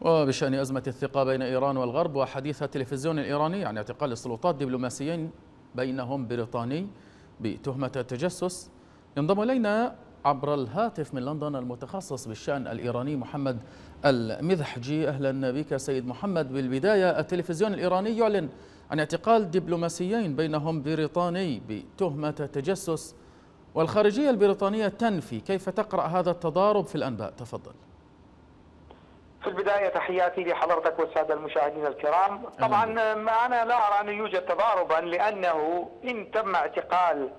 وبشأن أزمة الثقة بين إيران والغرب وحديث التلفزيون الإيراني عن اعتقال السلطات دبلوماسيين بينهم بريطاني بتهمة التجسس ينضم إلينا عبر الهاتف من لندن المتخصص بالشأن الإيراني محمد المذحجي. أهلا بك سيد محمد. بالبداية التلفزيون الإيراني يعلن عن اعتقال دبلوماسيين بينهم بريطاني بتهمة التجسس والخارجية البريطانية تنفي. كيف تقرأ هذا التضارب في الأنباء؟ تفضل. في البداية تحياتي لحضرتك والسادة المشاهدين الكرام. طبعا أنا لا أرى أن يوجد تضاربا لأنه إن تم اعتقال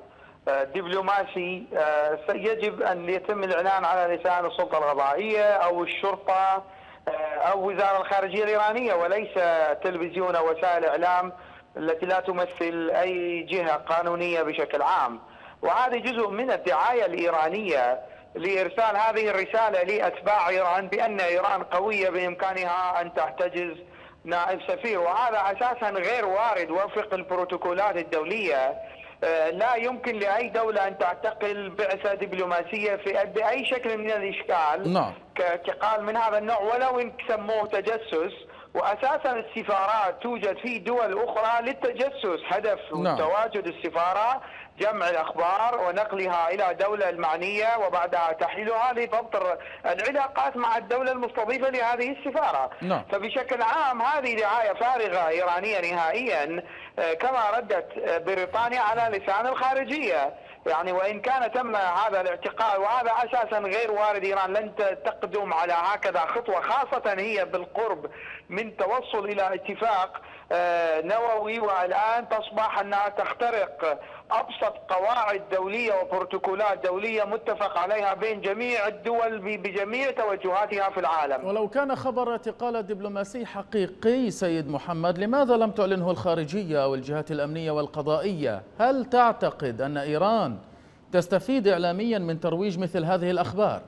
آه، دبلوماسي آه، يجب أن يتم الإعلان على لسان السلطة الغضائية أو الشرطة آه، أو وزارة الخارجية الإيرانية وليس تلفزيون أو وسائل إعلام التي لا تمثل أي جهة قانونية بشكل عام. وهذا جزء من الدعاية الإيرانية لإرسال هذه الرسالة لأتباع إيران بأن إيران قوية بإمكانها أن تحتجز نائب سفير. وهذا أساسا غير وارد وفق البروتوكولات الدولية. آه، لا يمكن لأي دولة أن تعتقل بعثة دبلوماسية في بأي شكل من الإشكال. نعم. كقال من هذا النوع ولو إن سموه تجسس واساسا السفارات توجد في دول أخرى للتجسس هدف نعم. تواجد السفارة جمع الأخبار ونقلها إلى دولة المعنية وبعدها تحليلها لضبط العلاقات مع الدولة المستضيفة لهذه السفارة نعم. فبشكل عام هذه دعاية فارغة إيرانية نهائيا آه، كما ردت بريطانيا على لسان الخارجية يعني وإن كان تم هذا الاعتقال وهذا أساسا غير وارد إيران لن تقدم على هكذا خطوة خاصة هي بالقرب من توصل إلى اتفاق آه، نووي والآن تصبح أنها تخترق أبسط قواعد دولية وبروتوكولات دولية متفق عليها بين جميع الدول بجميع توجهاتها في العالم. ولو كان خبر اعتقال دبلوماسي حقيقي سيد محمد لماذا لم تعلنه الخارجية أو الجهات الأمنية والقضائية؟ هل تعتقد أن إيران تستفيد اعلاميا من ترويج مثل هذه الأخبار؟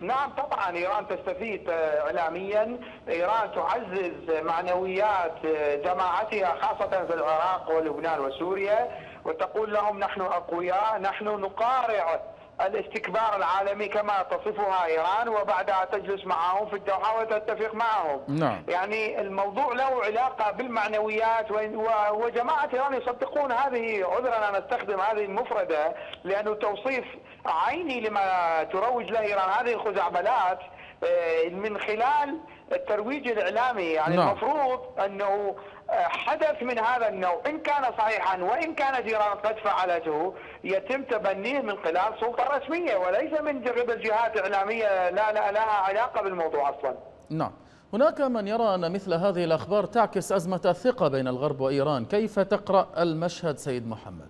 نعم طبعا إيران تستفيد آه، اعلاميا، إيران تعزز معنويات آه، جماعتها خاصة في العراق ولبنان وسوريا وتقول لهم نحن أقوياء، نحن نقارع الاستكبار العالمي كما تصفها إيران وبعدها تجلس معهم في الدوحة وتتفق معهم. نعم. يعني الموضوع له علاقة بالمعنويات وجماعة إيران يصدقون هذه عذرا أنا أستخدم هذه المفردة لأنه توصيف عيني لما تروج له إيران هذه الخزعبلات من خلال الترويج الإعلامي. يعني نعم. المفروض أنه حدث من هذا النوع. إن كان صحيحا وإن كانت إيران قد فعلته يتم تبنيه من خلال سلطة رسمية وليس من قبل جهات إعلامية لا, لا لها علاقة بالموضوع أصلا. نعم. هناك من يرى أن مثل هذه الأخبار تعكس أزمة الثقة بين الغرب وإيران. كيف تقرأ المشهد سيد محمد؟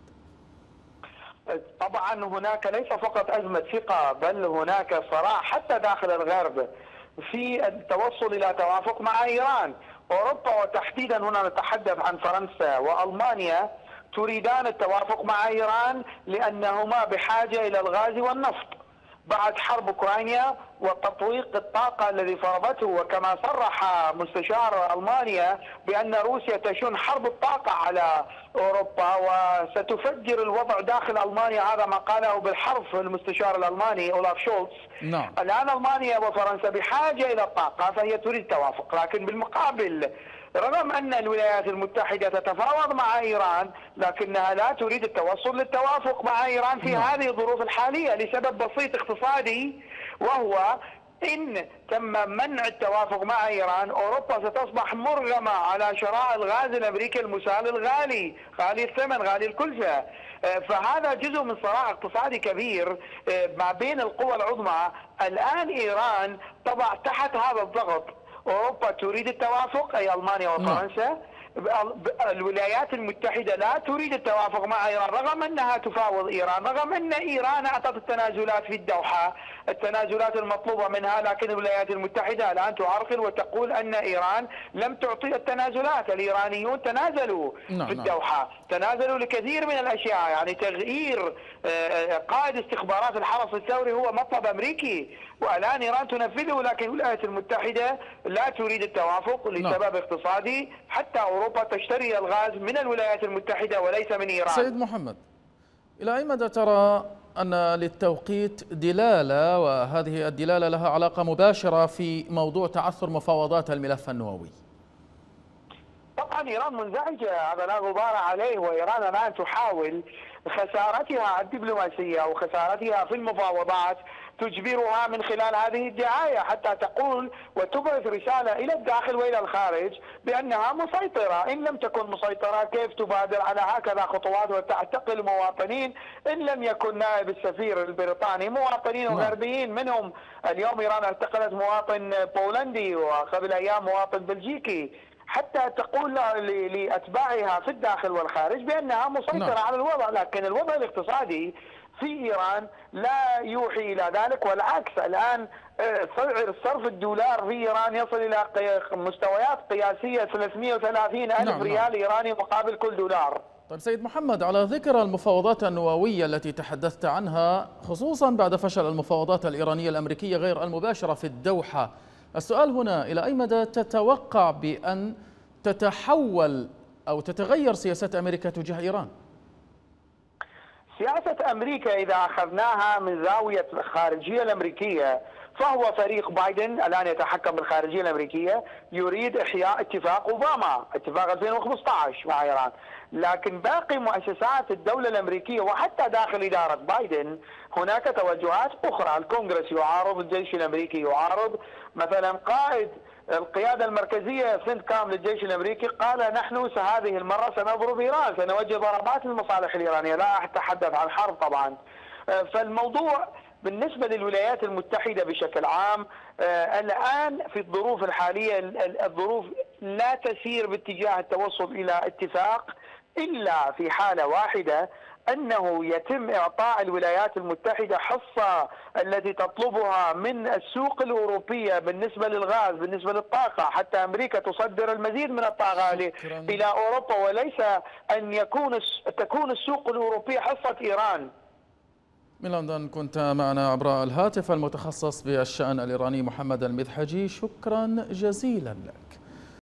طبعا هناك ليس فقط أزمة ثقة بل هناك صراع حتى داخل الغرب في التوصل إلى توافق مع إيران. أوروبا وتحديدا هنا نتحدث عن فرنسا وألمانيا تريدان التوافق مع إيران لأنهما بحاجة إلى الغاز والنفط. بعد حرب أوكرانيا وتطويق الطاقة الذي فرضته وكما صرح مستشار ألمانيا بأن روسيا تشن حرب الطاقة على أوروبا وستفجر الوضع داخل ألمانيا هذا ما قاله بالحرف المستشار الألماني أولاف شولتز نعم. الآن ألمانيا وفرنسا بحاجة إلى الطاقة فهي تريد توافق لكن بالمقابل رغم أن الولايات المتحدة تتفاوض مع إيران لكنها لا تريد التوصل للتوافق مع إيران في نعم. هذه الظروف الحالية لسبب بسيط اقتصادي وهو إن تم منع التوافق مع إيران أوروبا ستصبح مرغمة على شراء الغاز الأمريكي المسال الغالي غالي الثمن غالي الكلفة. آه، فهذا جزء من صراع اقتصادي كبير آه، ما بين القوى العظمى. الآن إيران تضع تحت هذا الضغط. أوروبا تريد التوافق أي ألمانيا وفرنسا. الولايات المتحدة لا تريد التوافق مع إيران رغم أنها تفاوض إيران رغم أن إيران أعطت التنازلات في الدوحة التنازلات المطلوبة منها لكن الولايات المتحدة الآن تعرقل وتقول أن إيران لم تعطي التنازلات الإيرانيون تنازلوا نعم في الدوحة تنازلوا لكثير من الأشياء يعني تغيير آه، آه، قائد استخبارات الحرس الثوري هو مطلب أمريكي. والآن إيران تنفذه لكن الولايات المتحدة لا تريد التوافق لسبب نعم. اقتصادي. حتى أوروبا تشتري الغاز من الولايات المتحدة وليس من إيران. سيد محمد إلى أي مدى ترى أن للتوقيت دلالة وهذه الدلالة لها علاقة مباشرة في موضوع تعثر مفاوضات الملف النووي؟ طبعا إيران منزعجة هذا لا غبار عليه وإيران الآن تحاول خسارتها الدبلوماسية وخسارتها في المفاوضات. تجبرها من خلال هذه الدعاية حتى تقول وتبعث رسالة إلى الداخل وإلى الخارج بأنها مسيطرة، إن لم تكن مسيطرة كيف تبادر على هكذا خطوات وتعتقل مواطنين إن لم يكن نائب السفير البريطاني مواطنين نعم. غربيين منهم اليوم إيران اعتقلت مواطن بولندي وقبل أيام مواطن بلجيكي حتى تقول لأتباعها في الداخل والخارج بأنها مسيطرة نعم. على الوضع، لكن الوضع الاقتصادي في إيران لا يوحي إلى ذلك والعكس الآن آه، سعر صرف الدولار في إيران يصل إلى مستويات قياسية 330 ألف نعم, نعم. ريال. إيراني مقابل كل دولار. طيب سيد محمد على ذكر المفاوضات النووية التي تحدثت عنها خصوصا بعد فشل المفاوضات الإيرانية الأمريكية غير المباشرة في الدوحة السؤال هنا إلى أي مدى تتوقع بأن تتحول أو تتغير سياسات أمريكا تجاه إيران؟ سياسة أمريكا إذا أخذناها من زاوية الخارجية الأمريكية فهو فريق بايدن الآن يتحكم بالخارجية الأمريكية يريد إحياء اتفاق أوباما اتفاق 2015 مع إيران. لكن باقي مؤسسات الدولة الأمريكية وحتى داخل إدارة بايدن هناك توجهات أخرى. الكونغرس يعارض الجيش الأمريكي يعارض. مثلا قائد القيادة المركزية سنت كام للجيش الأمريكي قال نحن هذه المرة سنضرب إيران سنوجه ضربات للمصالح الإيرانية. لا أتحدث عن حرب طبعا. فالموضوع بالنسبة للولايات المتحدة بشكل عام آه، الآن في الظروف الحالية الظروف لا تسير باتجاه التوصل إلى اتفاق إلا في حالة واحدة أنه يتم إعطاء الولايات المتحدة حصة التي تطلبها من السوق الأوروبية بالنسبة للغاز بالنسبة للطاقة. حتى أمريكا تصدر المزيد من الطاقة إلى أوروبا وليس أن يكون تكون السوق الأوروبية حصة إيران. من لندن كنت معنا عبر الهاتف المتخصص بالشأن الإيراني محمد المذحجي شكرا جزيلا لك.